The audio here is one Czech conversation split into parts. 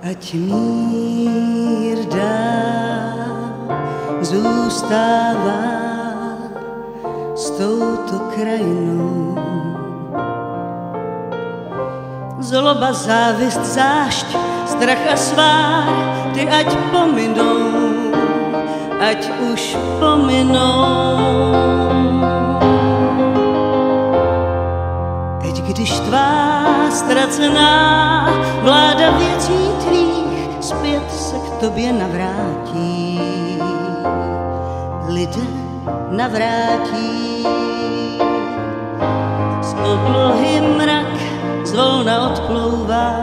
ať mír dál zůstává s touto krajinou. Zloba, závist, zášť, strach a svár, ty ať pominou, ať už pominou. Teď, když tvá ztracená vláda věcí se k tobě navrátí, lidé navrátí. Z oblohy mrak zvolna odplouvá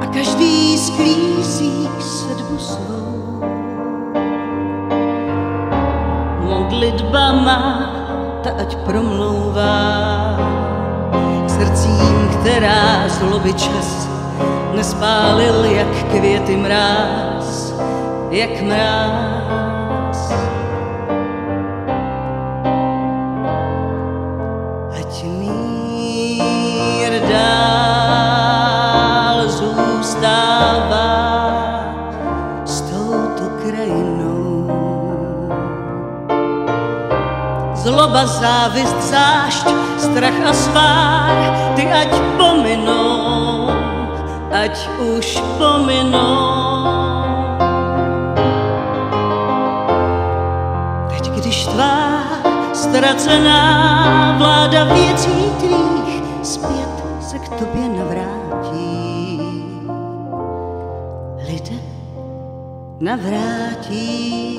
a každý sklízí sedbu svou. Modlitba má, ta ať promlouvá k srdcím, která zloby čas nespálil jak květy mráz, jak mráz. Ať mír dál zůstává s touto krajinou. Zloba, závist, zášť, strach a svár, ty ať pominou, ať už pominou. Teď, když tvá ztracená vláda věcí tvých zpět se k tobě navrátí, lidé navrátí.